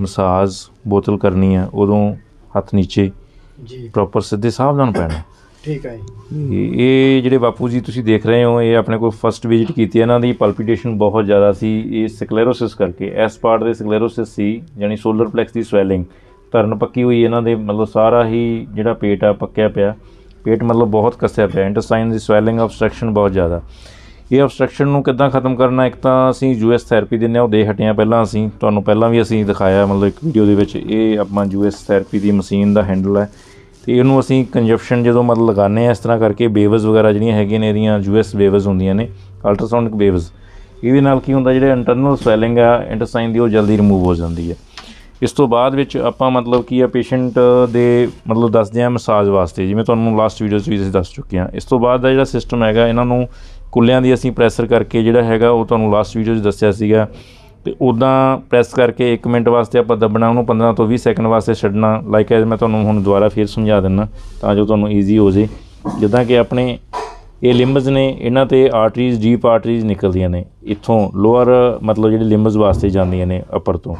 Massage ਬੋਤਲ ਕਰਨੀ ਆ ਉਦੋਂ ਹੱਥ ਨੀਚੇ ਜੀ। ਪ੍ਰੋਪਰ ਸਿੱਧੇ ਸਾਵਧਾਨ ਪੈਣਾ। ਠੀਕ ਹੈ ਜੀ। ਇਹ ਇਹ ਜਿਹੜੇ ਬਾਪੂ ਜੀ ਤੁਸੀਂ ਦੇਖ ਰਹੇ ਹੋ ਇਹ ਆਪਣੇ ਕੋਲ ਫਸਟ ਵਿਜ਼ਿਟ ਕੀਤੀ ਹੈ। ਇਹਨਾਂ ਦੀ ਪਲਪੀਟੇਸ਼ਨ ਬਹੁਤ ਜ਼ਿਆਦਾ ਸੀ। ਇਹ ਸਕਲੈਰੋਸਿਸ ਕਰਕੇ ਇਸ ਪਾਰਟ ਦੇ ਸਕਲੈਰੋਸਿਸ ਸੀ ਯਾਨੀ ਸੋਲਰ ਪਲੈਕਸ ਦੀ ਸਵੈਲਿੰਗ ਧਰਨ ਪੱਕੀ ਹੋਈ ਇਹਨਾਂ ਦੇ ਮਤਲਬ ਸਾਰਾ ਹੀ ਜਿਹੜਾ ਪੇਟ ਆ ਪੱਕਿਆ ਪਿਆ। ਪੇਟ ਮਤਲਬ ਬਹੁਤ ਕੱਸਿਆ ਪਿਆ। ਇੰਟੈਸਟਾਈਨ ਦੀ ਸਵੈਲਿੰਗ ਆਬਸਟ੍ਰਕਸ਼ਨ ਬਹੁਤ ਜ਼ਿਆਦਾ। ਇਹ ਆਬਸਟ੍ਰਕਸ਼ਨ ਨੂੰ ਕਿੱਦਾਂ ਖਤਮ ਕਰਨਾ? ਇੱਕ ਤਾਂ ਅਸੀਂ ਯੂਐਸ ਥੈਰੇਪੀ ਦਿੰਦੇ ਹਾਂ, ਉਹ ਦੇ ਹਟੇ ਹਾਂ ਪਹਿਲਾਂ ਅਸੀਂ। ਤੁਹਾਨੂੰ ਪਹਿਲਾਂ ਵੀ ਅਸੀਂ ਦਿਖਾਇਆ, ਮਤਲਬ ਇੱਕ ਵੀਡੀਓ ਦੇ ਵਿੱਚ, ਇਹ ਆਪਾਂ ਯੂਐਸ ਥੈਰੇਪੀ ਦੀ ਮਸ਼ੀਨ ਦਾ ਹੈਂਡਲ ਹੈ। ਤੇ ਇਹਨੂੰ ਅਸੀਂ ਕੰਜਪਸ਼ਨ ਜਦੋਂ ਮਤਲਬ ਲਗਾਉਂਦੇ ਆ ਇਸ ਤਰ੍ਹਾਂ ਕਰਕੇ ਵੇਵਸ ਵਗੈਰਾ ਜਿਹੜੀਆਂ ਹੈਗੀਆਂ ਨੇ, ਇਹਦੀਆਂ ਯੂਐਸ ਵੇਵਸ ਹੁੰਦੀਆਂ ਨੇ ਅਲਟਰਾਸਾਊਂਡਿਕ ਵੇਵਸ ਇਹਦੇ ਨਾਲ ਕੀ ਹੁੰਦਾ, ਜਿਹੜੇ ਇੰਟਰਨਲ ਸਵੈਲਿੰਗ ਆ ਇੰਟੈਸਟਾਈਨ ਦੀ ਉਹ ਜਲਦੀ ਰਿਮੂਵ ਹੋ ਜਾਂਦੀ ਹੈ। ਇਸ ਤੋਂ ਬਾਅਦ ਵਿੱਚ ਆਪਾਂ ਮਤਲਬ ਕੀ ਆ ਪੇਸ਼ੈਂਟ ਦੇ ਮਤਲਬ ਦੱਸਦੇ ਆ ਮਸਾਜ ਵਾਸਤੇ। ਜਿਵੇਂ ਤੁਹਾਨੂੰ ਲਾਸਟ ਵੀਡੀਓ 'ਚ ਵੀ ਅਸੀਂ ਦੱਸ ਚੁੱਕੇ ਹਾਂ। ਇਸ ਤੋਂ ਬਾਅਦ ਦਾ ਜਿਹੜਾ ਸਿਸਟਮ ਹੈਗਾ, ਇਹਨਾਂ ਨੂੰ ਕੁੱਲਿਆਂ ਦੀ ਅਸੀਂ ਪ੍ਰੈਸ਼ਰ ਕਰਕੇ ਜਿਹੜਾ ਹੈਗਾ ਉਹ ਤੁਹਾਨੂੰ ਲਾਸਟ ਵੀਡੀਓ 'ਚ ਦੱਸਿਆ ਸੀਗਾ। ਤੇ ਉਦਾਂ ਪ੍ਰੈਸ ਕਰਕੇ 1 ਮਿੰਟ ਵਾਸਤੇ ਆਪਾਂ ਦੱਬਣਾ, ਉਹਨੂੰ 15 ਤੋਂ 20 ਸੈਕਿੰਡ ਵਾਸਤੇ ਛੱਡਣਾ। ਲਾਈਕ ਐਜ਼ ਮੈਂ ਤੁਹਾਨੂੰ ਹੁਣ ਦੁਬਾਰਾ ਫੇਰ ਸਮਝਾ ਦਿੰਦਾ ਤਾਂ ਜੋ ਤੁਹਾਨੂੰ ਈਜ਼ੀ ਹੋ ਜੇ। ਜਿੱਦਾਂ ਕਿ ਆਪਣੇ ਇਹ ਲਿੰਬਸ ਨੇ, ਇਹਨਾਂ ਤੇ ਆਰਟਰੀਜ਼ ਡੀਪ ਆਰਟਰੀਜ਼ ਨਿਕਲਦੀਆਂ ਨੇ। ਇੱਥੋਂ ਲੋਅਰ ਮਤਲਬ ਜਿਹੜੇ ਲਿੰਬਸ ਵਾਸਤੇ ਜਾਂਦੀਆਂ ਨੇ ਅਪਰ ਤੋਂ।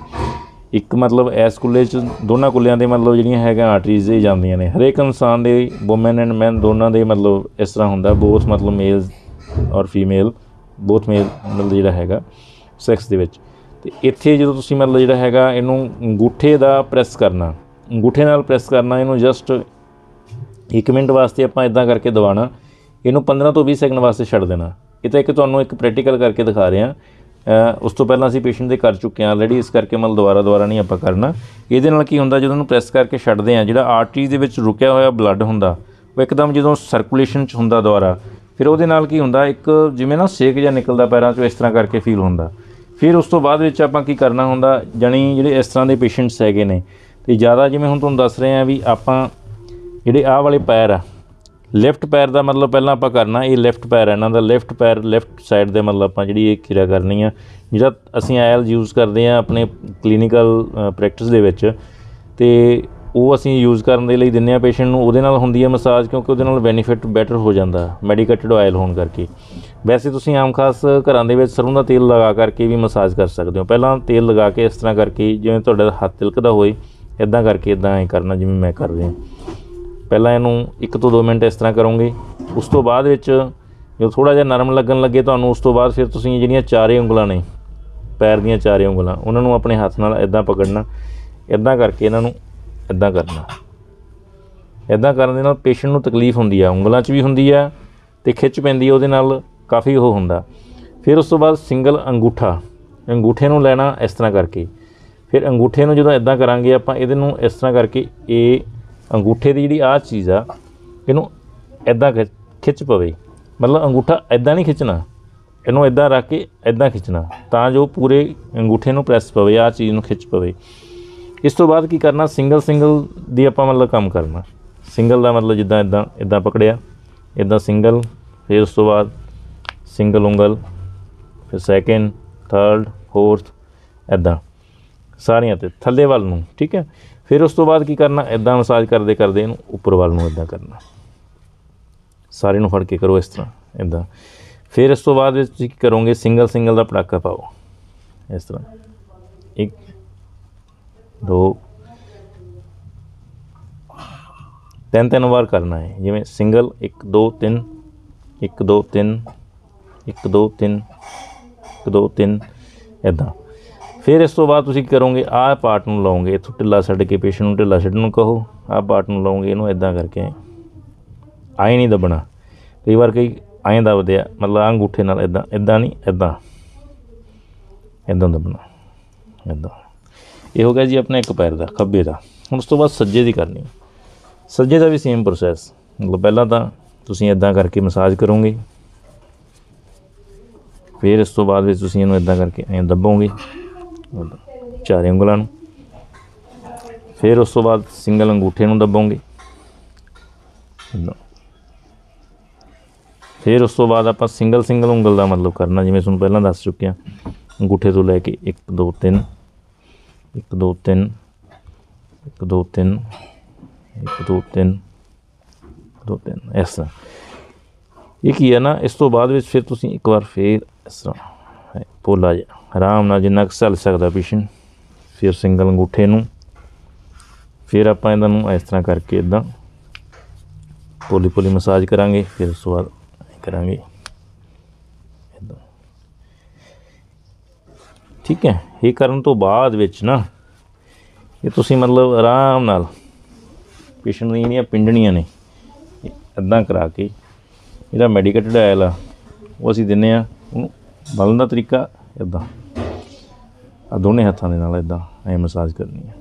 ਇੱਕ ਮਤਲਬ ਐਸ ਕੁੱਲੇ ਚ ਦੋਨਾਂ ਕੁੱਲਿਆਂ ਦੇ ਮਤਲਬ ਜਿਹੜੀਆਂ ਹੈਗਾ ਆਰਟਰੀਜ਼ ਇਹ ਜਾਂਦੀਆਂ ਨੇ। ਹਰੇਕ ਇਨਸਾਨ ਦੇ ਔਮਨ ਐਂਡ ਮੈਨ ਦੋਨਾਂ ਦੇ ਮਤਲਬ ਇਸ ਤਰ੍ਹਾਂ ਹੁੰਦਾ। ਬੋਥ ਮਤਲਬ ਮੇਲ ਔਰ ਫੀਮੇਲ ਬੋਥ ਮੇਲ ਮਤਲਬ ਜਿਹੜਾ ਹੈਗਾ ਸੈਕਸ ਦੇ ਵਿੱਚ। ਤੇ ਇੱਥੇ ਜਦੋਂ ਤੁਸੀਂ ਮਤਲਬ ਜਿਹੜਾ ਹੈਗਾ ਇਹਨੂੰ ਅੰਗੂਠੇ ਦਾ ਪ੍ਰੈਸ ਕਰਨਾ, ਅੰਗੂਠੇ ਨਾਲ ਪ੍ਰੈਸ ਕਰਨਾ, ਇਹਨੂੰ ਜਸਟ 1 ਮਿੰਟ ਵਾਸਤੇ ਆਪਾਂ ਇਦਾਂ ਕਰਕੇ ਦਬਾਣਾ ਇਹਨੂੰ 15 ਤੋਂ 20 ਸੈਕਿੰਡ ਵਾਸਤੇ ਛੱਡ ਦੇਣਾ। ਇਹ ਤਾਂ ਇੱਕ ਤੁਹਾਨੂੰ ਇੱਕ ਪ੍ਰੈਕਟੀਕਲ ਕਰਕੇ ਦਿਖਾ ਰਹੇ ਹਾਂ। ਉਸ ਤੋਂ ਪਹਿਲਾਂ ਅਸੀਂ ਪੇਸ਼ੈਂਟ ਦੇ ਕਰ ਚੁੱਕੇ ਹਾਂ ਆਲਰੇਡੀ ਇਸ ਕਰਕੇ ਮਤਲਬ ਦੁਬਾਰਾ ਦੁਬਾਰਾ ਨਹੀਂ ਆਪਾਂ ਕਰਨਾ। ਇਹਦੇ ਨਾਲ ਕੀ ਹੁੰਦਾ, ਜਦੋਂ ਉਹਨੂੰ ਪ੍ਰੈਸ ਕਰਕੇ ਛੱਡਦੇ ਹਾਂ, ਜਿਹੜਾ ਆਰਟਰੀ ਦੇ ਵਿੱਚ ਰੁਕਿਆ ਹੋਇਆ ਬਲੱਡ ਹੁੰਦਾ, ਉਹ ਇੱਕਦਮ ਜਦੋਂ ਸਰਕੂਲੇਸ਼ਨ ਚ ਹੁੰਦਾ ਦੁਬਾਰਾ ਫਿਰ ਉਹਦੇ ਨਾਲ ਕੀ ਹੁੰਦਾ, ਇੱਕ ਜਿਵੇਂ ਨਾ ਸੇਕ ਜਿਹਾ ਨਿਕਲਦਾ ਪੈਰਾਂ ਚੋਂ ਇਸ ਤਰ੍ਹਾਂ ਕਰਕੇ ਫੀਲ ਹੁੰਦਾ। ਫਿਰ ਉਸ ਤੋਂ ਬਾਅਦ ਵਿੱਚ ਆਪਾਂ ਕੀ ਕਰਨਾ ਹੁੰਦਾ, ਜਾਣੀ ਜਿਹੜੇ ਇਸ ਤਰ੍ਹਾਂ ਦੇ ਪੇਸ਼ੈਂਟਸ ਹੈਗੇ ਨੇ, ਤੇ ਜ਼ਿਆਦਾ ਜਿਵੇਂ ਹੁਣ ਤੁਹਾਨੂੰ ਦੱਸ ਰਹੇ ਆ ਵੀ ਆਪਾਂ ਜਿਹੜੇ ਆਹ ਵਾਲੇ ਪੈਰ ਆ ਲੈਫਟ ਪੈਰ ਦਾ ਮਤਲਬ ਪਹਿਲਾਂ ਆਪਾਂ ਕਰਨਾ, ਇਹ ਲੈਫਟ ਪੈਰ ਹੈ ਇਹਨਾਂ ਦਾ ਲੈਫਟ ਪੈਰ ਲੈਫਟ ਸਾਈਡ ਦੇ ਮਤਲਬ ਆਪਾਂ ਜਿਹੜੀ ਇਹ ਕਿਰਿਆ ਕਰਨੀ ਆ, ਜਿਹੜਾ ਅਸੀਂ ਆਇਲ ਯੂਜ਼ ਕਰਦੇ ਆ ਆਪਣੇ ਕਲੀਨਿਕਲ ਪ੍ਰੈਕਟਿਸ ਦੇ ਵਿੱਚ, ਤੇ ਉਹ ਅਸੀਂ ਯੂਜ਼ ਕਰਨ ਦੇ ਲਈ ਦਿੰਨੇ ਆ ਪੇਸ਼ੈਂਟ ਨੂੰ, ਉਹਦੇ ਨਾਲ ਹੁੰਦੀ ਹੈ ਮਸਾਜ ਕਿਉਂਕਿ ਉਹਦੇ ਨਾਲ ਬੈਨੀਫਿਟ ਬੈਟਰ ਹੋ ਜਾਂਦਾ ਮੈਡੀਕੇਟਡ ਆਇਲ ਹੋਣ ਕਰਕੇ। ਵੈਸੇ ਤੁਸੀਂ ਆਮ ਖਾਸ ਘਰਾਂ ਦੇ ਵਿੱਚ ਸਰੋਂ ਦਾ ਤੇਲ ਲਗਾ ਕਰਕੇ ਵੀ ਮਸਾਜ ਕਰ ਸਕਦੇ ਹੋ। ਪਹਿਲਾਂ ਤੇਲ ਲਗਾ ਕੇ ਇਸ ਤਰ੍ਹਾਂ ਕਰਕੇ, ਜਿਵੇਂ ਤੁਹਾਡਾ ਹੱਥ ਤਿਲਕਦਾ ਹੋਏ ਇਦਾਂ ਕਰਕੇ ਇਦਾਂ ਐ ਕਰਨਾ ਜਿਵੇਂ ਮੈਂ ਕਰ ਰਿਹਾ। ਪਹਿਲਾਂ ਇਹਨੂੰ 1 ਤੋਂ 2 ਮਿੰਟ ਇਸ ਤਰ੍ਹਾਂ ਕਰੋਗੇ। ਉਸ ਤੋਂ ਬਾਅਦ ਵਿੱਚ ਜਦੋਂ ਥੋੜਾ ਜਿਹਾ ਨਰਮ ਲੱਗਣ ਲੱਗੇ ਤੁਹਾਨੂੰ, ਉਸ ਤੋਂ ਬਾਅਦ ਫਿਰ ਤੁਸੀਂ ਜਿਹੜੀਆਂ ਚਾਰੇ ਉਂਗਲਾਂ ਨੇ, ਪੈਰ ਦੀਆਂ ਚਾਰੇ ਉਂਗਲਾਂ, ਉਹਨਾਂ ਨੂੰ ਆਪਣੇ ਹੱਥ ਨਾਲ ਇਦਾਂ ਪਕੜਨਾ। ਇਦਾਂ ਕਰਕੇ ਇਹਨਾਂ ਨੂੰ ਇਦਾਂ ਕਰਨਾ। ਇਦਾਂ ਕਰਨ ਦੇ ਨਾਲ ਪੇਸ਼ੈਂਟ ਨੂੰ ਤਕਲੀਫ ਹੁੰਦੀ ਆ, ਉਂਗਲਾਂ 'ਚ ਵੀ ਹੁੰਦੀ ਆ ਤੇ ਖਿੱਚ ਪੈਂਦੀ ਆ, ਉਹਦੇ ਨਾਲ ਕਾਫੀ ਉਹ ਹੁੰਦਾ। ਫਿਰ ਉਸ ਤੋਂ ਬਾਅਦ ਸਿੰਗਲ ਅੰਗੂਠਾ, ਅੰਗੂਠੇ ਨੂੰ ਲੈਣਾ ਇਸ ਤਰ੍ਹਾਂ ਕਰਕੇ। ਫਿਰ ਅੰਗੂਠੇ ਨੂੰ ਜਦੋਂ ਇਦਾਂ ਕਰਾਂਗੇ ਆਪਾਂ, ਇਹਦੇ ਨੂੰ ਇਸ ਤਰ੍ਹਾਂ ਕਰਕੇ ਇਹ ਅੰਗੂਠੇ ਦੀ ਜਿਹੜੀ ਆਹ ਚੀਜ਼ ਆ, ਇਹਨੂੰ ਇਦਾਂ ਖਿੱਚ ਪਵੇ। ਮਤਲਬ ਅੰਗੂਠਾ ਇਦਾਂ ਨਹੀਂ ਖਿੱਚਣਾ, ਇਹਨੂੰ ਇਦਾਂ ਰੱਖ ਕੇ ਇਦਾਂ ਖਿੱਚਣਾ, ਤਾਂ ਜੋ ਪੂਰੇ ਅੰਗੂਠੇ ਨੂੰ ਪ੍ਰੈਸ ਪਵੇ, ਆਹ ਚੀਜ਼ ਨੂੰ ਖਿੱਚ ਪਵੇ। ਇਸ ਤੋਂ ਬਾਅਦ ਕੀ ਕਰਨਾ ਸਿੰਗਲ ਸਿੰਗਲ ਦੀ ਆਪਾਂ ਮਤਲਬ ਕੰਮ ਕਰਨਾ। ਸਿੰਗਲ ਦਾ ਮਤਲਬ ਜਿੱਦਾਂ ਇਦਾਂ ਇਦਾਂ ਪਕੜਿਆ ਇਦਾਂ ਸਿੰਗਲ ਫਿਰ ਉਸ ਤੋਂ ਬਾਅਦ ਸਿੰਗਲ ਉਂਗਲ, ਫਿਰ ਸੈਕਿੰਡ ਥਰਡ ਫੋਰਥ ਇਦਾਂ ਸਾਰੀਆਂ ਤੇ, ਥੱਲੇ ਵੱਲ ਨੂੰ, ਠੀਕ ਹੈ? ਫਿਰ ਉਸ ਤੋਂ ਬਾਅਦ ਕੀ ਕਰਨਾ ਇਦਾਂ ਮਸਾਜ ਕਰਦੇ ਕਰਦੇ ਇਹਨੂੰ ਉੱਪਰ ਵੱਲ ਨੂੰ ਇਦਾਂ ਕਰਨਾ। ਸਾਰੇ ਨੂੰ ਫੜ ਕੇ ਕਰੋ ਇਸ ਤਰ੍ਹਾਂ ਇਦਾਂ ਫਿਰ ਇਸ ਤੋਂ ਬਾਅਦ ਵਿੱਚ ਤੁਸੀਂ ਕੀ ਕਰੋਗੇ ਸਿੰਗਲ ਸਿੰਗਲ ਦਾ ਪਟਾਕਾ ਪਾਓ। ਇਸ ਤਰ੍ਹਾਂ। ਇੱਕ ਦੋ। ਤਿੰਨ ਤਿੰਨ ਵਾਰ ਕਰਨਾ ਹੈ। ਜਿਵੇਂ ਸਿੰਗਲ 1 2 3 1 2 3 1 2 3 1 2 3 ਇਦਾਂ ਫਿਰ ਇਸ ਤੋਂ ਬਾਅਦ ਤੁਸੀਂ ਕੀ ਕਰੋਗੇ? ਆਹ ਪਾਰਟ ਨੂੰ ਲਾਓਗੇ। ਇੱਥੋਂ ਢਿੱਲਾ ਛੱਡ ਕੇ ਪੇਸ਼ੈਂਟ ਨੂੰ ਢਿੱਲਾ ਛੱਡਣ ਨੂੰ ਕਹੋ। ਆਹ ਪਾਰਟ ਨੂੰ ਲਾਓਗੇ, ਇਹਨੂੰ ਇਦਾਂ ਕਰਕੇ। ਆਏ ਨਹੀਂ ਦੱਬਣਾ। ਕਈ ਵਾਰ ਕਈ ਐਂ ਦੱਬਦੇ ਆ। ਮਤਲਬ ਅੰਗੂਠੇ ਨਾਲ ਇਦਾਂ ਇਦਾਂ ਨਹੀਂ ਇਦਾਂ ਇਦਾਂ ਦੱਬਣਾ। ਇਦਾਂ ਇਹ ਹੋ ਗਿਆ ਜੀ ਆਪਣਾ ਇੱਕ ਪੈਰ ਦਾ, ਖੱਬੇ ਦਾ। ਹੁਣ ਉਸ ਤੋਂ ਬਾਅਦ ਸੱਜੇ ਦੀ ਕਰਨੀ। ਸੱਜੇ ਦਾ ਵੀ ਸੇਮ ਪ੍ਰੋਸੈਸ ਮਤਲਬ ਪਹਿਲਾਂ ਤਾਂ ਤੁਸੀਂ ਇਦਾਂ ਕਰਕੇ ਮਸਾਜ ਕਰੋਗੇ। ਫਿਰ ਇਸ ਤੋਂ ਬਾਅਦ ਵਿੱਚ ਤੁਸੀਂ ਇਹਨੂੰ ਇਦਾਂ ਕਰਕੇ ਐਂ ਦੱਬੋਗੇ। ਚਾਰੇ ਉਂਗਲਾਂ ਨੂੰ। ਫਿਰ ਉਸ ਤੋਂ ਬਾਅਦ ਸਿੰਗਲ ਅੰਗੂਠੇ ਨੂੰ ਦੱਬੋਗੇ। ਫਿਰ ਉਸ ਤੋਂ ਬਾਅਦ ਆਪਾਂ ਸਿੰਗਲ ਸਿੰਗਲ ਉਂਗਲ ਦਾ ਮਤਲਬ ਕਰਨਾ, ਜਿਵੇਂ ਤੁਹਾਨੂੰ ਪਹਿਲਾਂ ਦੱਸ ਚੁੱਕਿਆ। ਅੰਗੂਠੇ ਤੋਂ ਲੈ ਕੇ 1 2 3 1 2 3 1 2 3 1 2 3 2 3 ਇਸ ਤਰ੍ਹਾਂ। ਇਹ ਕੀ ਹੈ ਨਾ ਇਸ ਤੋਂ ਬਾਅਦ ਵਿੱਚ ਫਿਰ ਤੁਸੀਂ ਇੱਕ ਵਾਰ ਫੇਰ ਇਸ ਤਰ੍ਹਾਂ ਹੈ, ਪੋਲਾ ਜਿਹਾ ਆਰਾਮ ਨਾਲ ਜਿੰਨਾ ਕੁ ਚੱਲ ਸਕਦਾ ਪੇਸ਼ੈਂਟ ਫਿਰ ਸਿੰਗਲ ਅੰਗੂਠੇ ਨੂੰ। ਫਿਰ ਆਪਾਂ ਇਹਨਾਂ ਨੂੰ ਇਸ ਤਰ੍ਹਾਂ ਕਰਕੇ ਇਦਾਂ ਪੋਲੀ ਪੋਲੀ ਮਸਾਜ ਕਰਾਂਗੇ ਫਿਰ ਉਸ ਤੋਂ ਬਾਅਦ ਕਰਾਂਗੇ। ਠੀਕ ਹੈ, ਇਹ ਕਰਨ ਤੋਂ ਬਾਅਦ ਵਿੱਚ ਨਾ, ਇਹ ਤੁਸੀਂ ਮਤਲਬ ਆਰਾਮ ਨਾਲ ਪੇਸ਼ੈਂਟ ਦੀਆਂ ਜਿਹੜੀਆਂ ਪਿੰਡਣੀਆਂ ਨੇ ਇਦਾਂ ਕਰਾ ਕੇ ਜਿਹੜਾ ਮੈਡੀਕੇਟਡ ਆਇਲ ਆ ਉਹ ਅਸੀਂ ਦਿੰਨੇ ਆ, ਉਹਨੂੰ ਮਲਣ ਦਾ ਤਰੀਕਾ ਇਦਾਂ ਆ ਦੋਨੇ ਹੱਥਾਂ ਦੇ ਨਾਲ ਇਦਾਂ ਐ ਮਸਾਜ ਕਰਨੀ ਹੈ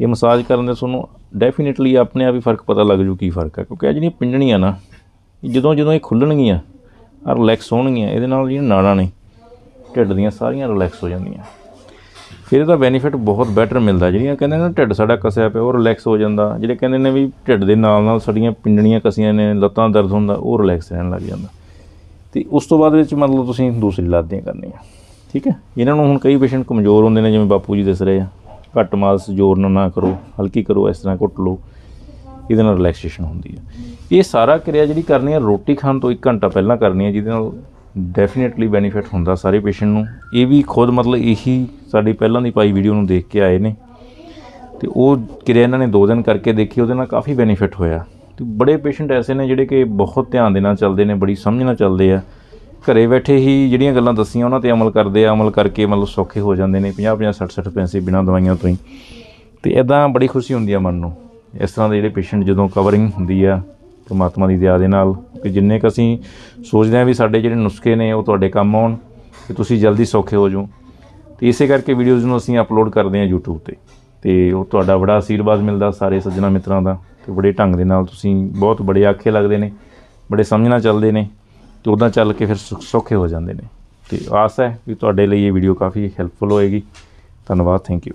ਇਹ ਮਸਾਜ ਕਰਨ ਦੇ ਤੁਹਾਨੂੰ ਡੈਫੀਨਿਟਲੀ ਆਪਣੇ ਆਪ ਹੀ ਫ਼ਰਕ ਪਤਾ ਲੱਗ ਜੂ ਕੀ ਫ਼ਰਕ ਹੈ ਕਿਉਂਕਿ ਆ ਜਿਹੜੀਆਂ ਪਿੰਡਣੀਆਂ ਨਾ, ਇਹ ਜਦੋਂ ਜਦੋਂ ਇਹ ਖੁੱਲਣਗੀਆਂ ਆ ਰਿਲੈਕਸ ਹੋਣਗੀਆਂ, ਇਹਦੇ ਨਾਲ ਜਿਹੜੀਆਂ ਨਾੜਾਂ ਨੇ ਢਿੱਡ ਦੀਆਂ ਸਾਰੀਆਂ ਰਿਲੈਕਸ ਹੋ ਜਾਂਦੀਆਂ। ਫਿਰ ਇਹਦਾ ਬੈਨੀਫਿਟ ਬਹੁਤ ਬੈਟਰ ਮਿਲਦਾ। ਜਿਹੜੀਆਂ ਕਹਿੰਦੇ ਨੇ ਢਿੱਡ ਸਾਡਾ ਕਸਿਆ ਪਿਆ, ਉਹ ਰਿਲੈਕਸ ਹੋ ਜਾਂਦਾ। ਜਿਹੜੇ ਕਹਿੰਦੇ ਨੇ ਵੀ ਢਿੱਡ ਦੇ ਨਾਲ ਨਾਲ ਸਾਡੀਆਂ ਪਿੰਡਣੀਆਂ ਕਸੀਆਂ ਨੇ, ਲੱਤਾਂ ਦਰਦ ਹੁੰਦਾ, ਉਹ ਰਿਲੈਕਸ ਰਹਿਣ ਲੱਗ ਜਾਂਦਾ। ਤੇ ਉਸ ਤੋਂ ਬਾਅਦ ਵਿੱਚ ਮਤਲਬ ਤੁਸੀਂ ਦੂਸਰੀ ਲਾਦੀਆਂ ਕਰਨੀਆਂ। ਠੀਕ ਹੈ? ਇਹਨਾਂ ਨੂੰ ਹੁਣ ਕਈ ਪੇਸ਼ੈਂਟ ਕਮਜ਼ੋਰ ਹੁੰਦੇ ਨੇ, ਜਿਵੇਂ ਬਾਪੂ ਜੀ ਦੱਸ ਰਹੇ ਆ। ਘੱਟ ਮਾਸ ਜ਼ੋਰ ਨਾਲ ਨਾ ਕਰੋ, ਹਲਕੀ ਕਰੋ, ਇਸ ਤਰ੍ਹਾਂ ਘੁੱਟ ਲਓ। ਇਹਦੇ ਨਾਲ ਰਿਲੈਕਸੇਸ਼ਨ ਹੁੰਦੀ ਹੈ। ਇਹ ਸਾਰਾ ਕਿਰਿਆ ਜਿਹੜੀ ਕਰਨੀ ਹੈ, ਰੋਟੀ ਖਾਣ ਤੋਂ 1 ਘੰਟਾ ਪਹਿਲਾਂ ਕਰਨੀ ਹੈ, ਜਿਹਦੇ ਨਾਲ ਡੈਫੀਨਿਟਲੀ ਬੈਨੀਫਿਟ ਹੁੰਦਾ ਸਾਰੇ ਪੇਸ਼ੈਂਟ ਨੂੰ। ਇਹ ਵੀ ਖੁਦ ਮਤਲਬ ਇਹੀ ਸਾਡੀ ਪਹਿਲਾਂ ਦੀ ਪਾਈ ਵੀਡੀਓ ਨੂੰ ਦੇਖ ਕੇ ਆਏ ਨੇ। ਤੇ ਉਹ ਕਿਰਿਆ ਇਹਨਾਂ ਨੇ ਦੋ ਦਿਨ ਕਰਕੇ ਦੇਖੀ, ਉਹਦੇ ਨਾਲ ਕਾਫੀ ਬੈਨੀਫਿਟ ਹੋਇਆ। ਤੇ ਬੜੇ ਪੇਸ਼ੈਂਟ ਐਸੇ ਨੇ ਜਿਹੜੇ ਕਿ ਬਹੁਤ ਧਿਆਨ ਦੇ ਨਾਲ ਚੱਲਦੇ ਨੇ, ਬੜੀ ਸਮਝ ਨਾਲ ਚੱਲਦੇ ਆ। ਘਰੇ ਬੈਠੇ ਹੀ ਜਿਹੜੀਆਂ ਗੱਲਾਂ ਦੱਸੀਆਂ, ਉਹਨਾਂ ਤੇ ਅਮਲ ਕਰਦੇ ਆ, ਅਮਲ ਕਰਕੇ ਮਤਲਬ ਸੌਖੇ ਹੋ ਜਾਂਦੇ ਨੇ 50 50 60 60 ਪੈਸੇ ਬਿਨਾਂ ਦਵਾਈਆਂ ਤੋਂ ਹੀ। ਤੇ ਇਦਾਂ ਬੜੀ ਖੁਸ਼ੀ ਹੁੰਦੀ ਆ ਮਨ ਨੂੰ। ਇਸ ਤਰ੍ਹਾਂ ਦੇ ਜਿਹੜੇ ਪੇਸ਼ੈਂਟ ਜਦੋਂ ਕਵਰਿੰਗ ਹੁੰਦੀ ਆ ਪਰਮਾਤਮਾ ਦੀ ਦਇਆ ਦੇ ਨਾਲ ਕਿ ਜਿੰਨੇ ਕ ਅਸੀਂ ਸੋਚਦੇ ਹਾਂ ਵੀ ਸਾਡੇ ਜਿਹੜੇ ਨੁਸਖੇ ਨੇ ਉਹ ਤੁਹਾਡੇ ਕੰਮ ਆਉਣ, ਕਿ ਤੁਸੀਂ ਜਲਦੀ ਸੌਖੇ ਹੋ ਜਾਓ। ਤੇ ਇਸੇ ਕਰਕੇ ਵੀਡੀਓਜ਼ ਨੂੰ ਅਸੀਂ ਅਪਲੋਡ ਕਰਦੇ ਹਾਂ YouTube ਤੇ। ਤੇ ਉਹ ਤੁਹਾਡਾ ਬੜਾ ਆਸ਼ੀਰਵਾਦ ਮਿਲਦਾ ਸਾਰੇ ਸੱਜਣਾ ਮਿੱਤਰਾਂ ਦਾ ਤੇ ਬੜੇ ਢੰਗ ਦੇ ਨਾਲ ਤੁਸੀਂ ਬਹੁਤ ਬੜੇ ਆਖੇ ਲੱਗਦੇ ਨੇ, ਬੜੇ ਸਮਝਣਾ ਚੱਲਦੇ ਨੇ ਤੇ ਉੱਦਾਂ ਚੱਲ ਕੇ ਫਿਰ ਸੁ- ਸੌਖੇ ਹੋ ਜਾਂਦੇ ਨੇ। ਤੇ ਆਸ ਹੈ ਵੀ ਤੁਹਾਡੇ ਲਈ ਇਹ ਵੀਡੀਓ ਕਾਫੀ ਹੈਲਪਫੁਲ ਹੋਏਗੀ। ਧੰਨਵਾਦ ਥੈਂਕ ਯੂ